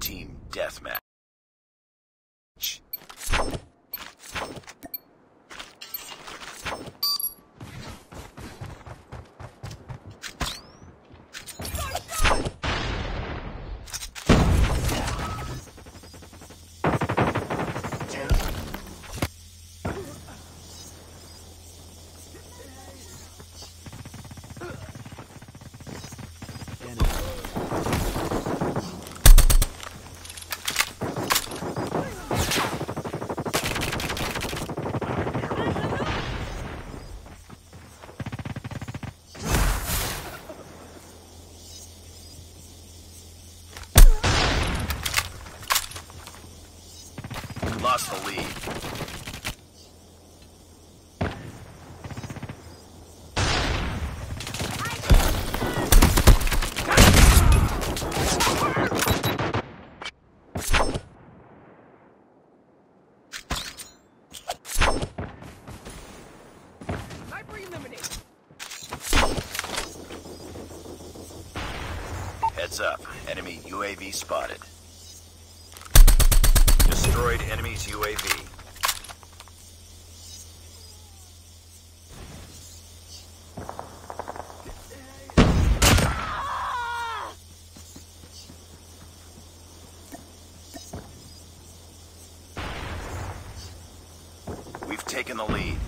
Team Deathmatch. Lost the lead. Heads up. Enemy UAV spotted. Destroyed enemy's UAV. We've taken the lead.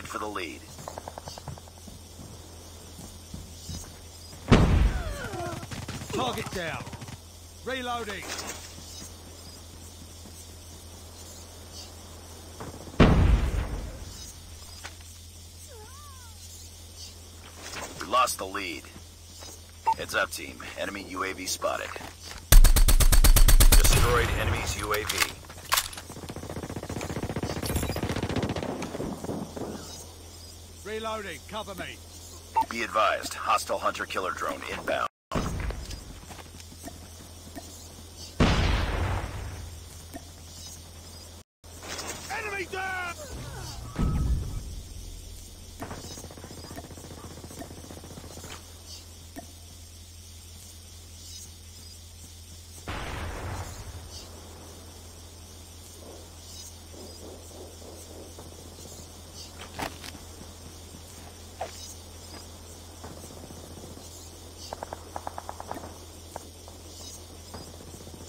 tied for the lead. Target down. Reloading. We lost the lead. Heads up, team. Enemy UAV spotted. Destroyed enemy's UAV. Reloading. Cover me. Be advised, hostile hunter-killer drone inbound. Enemy down!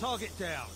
Target down.